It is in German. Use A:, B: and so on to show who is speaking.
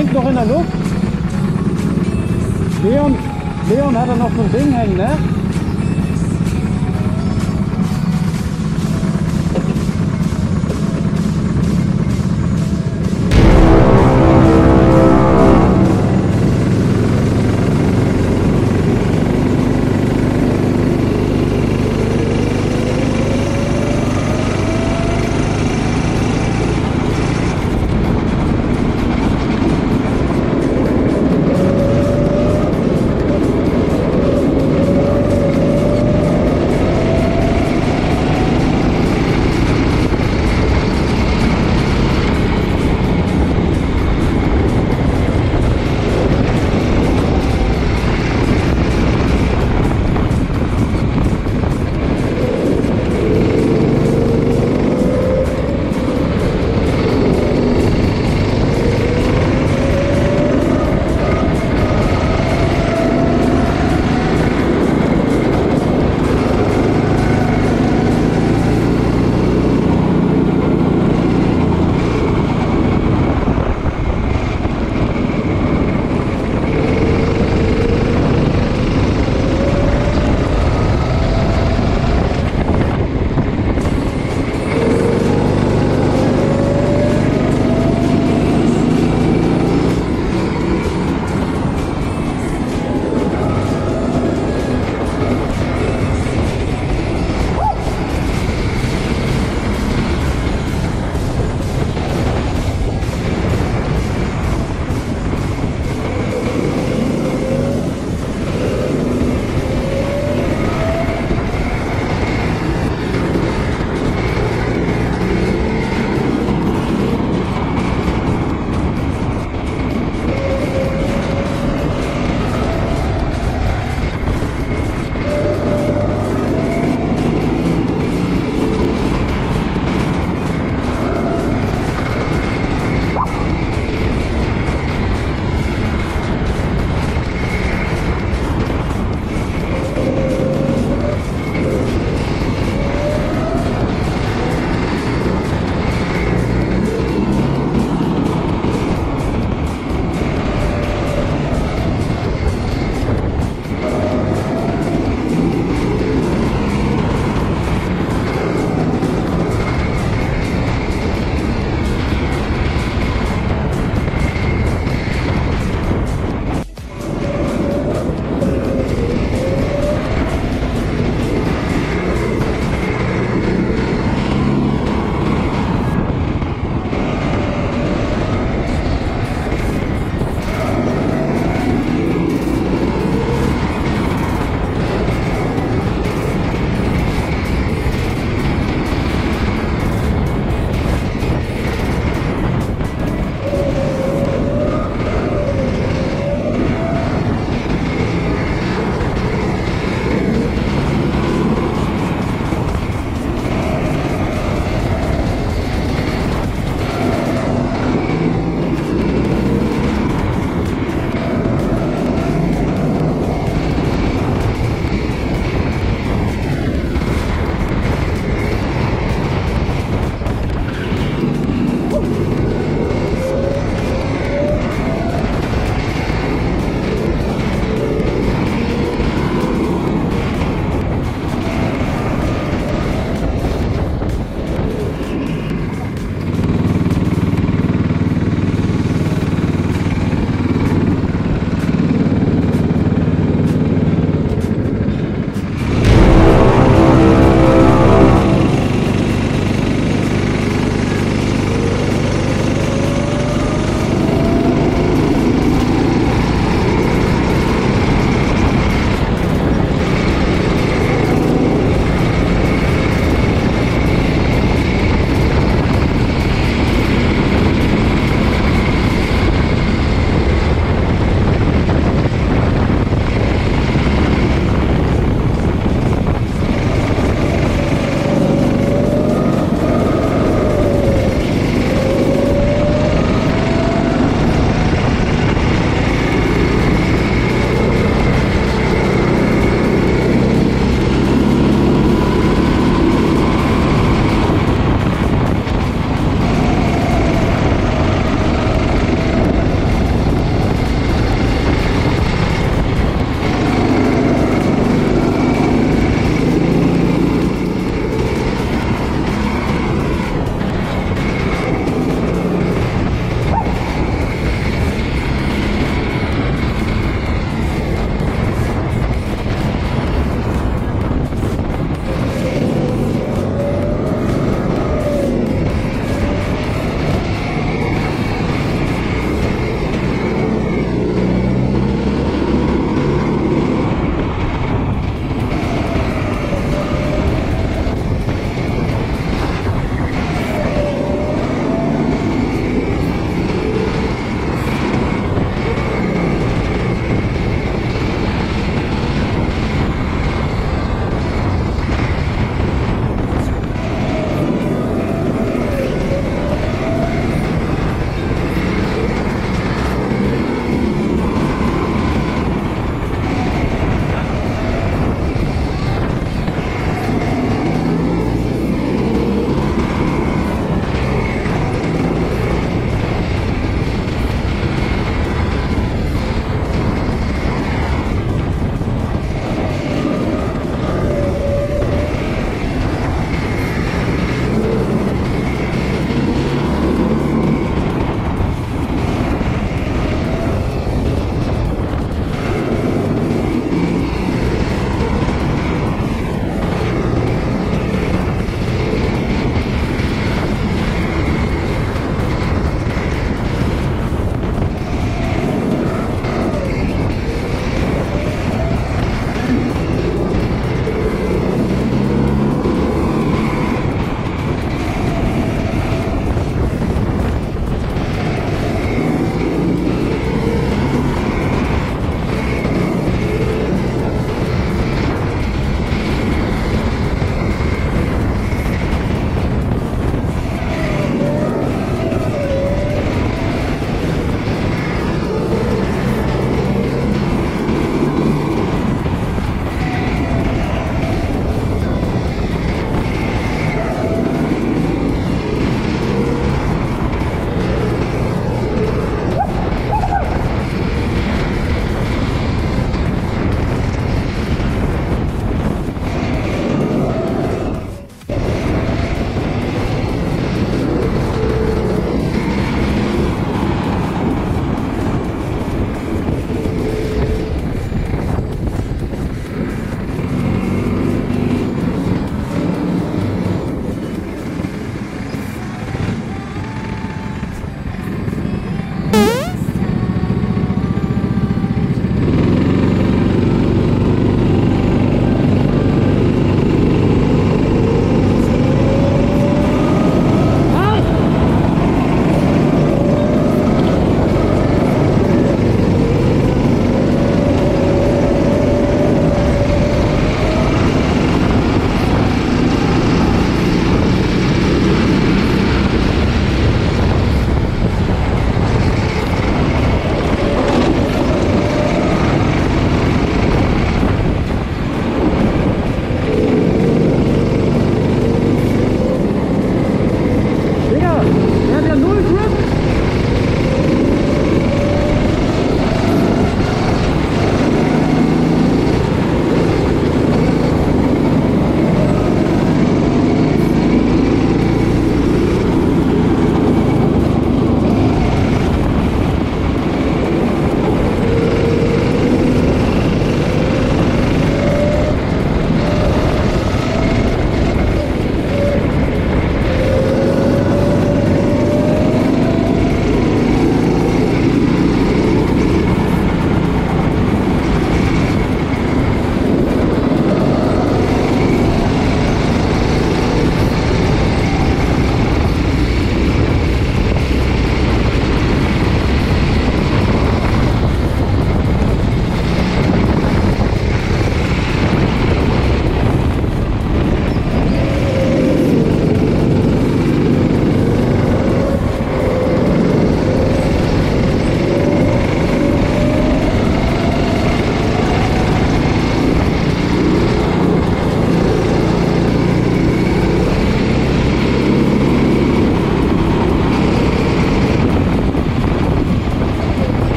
A: hängt noch in der Luft. Leon, Leon hat da noch so ein Ding hängen, ne?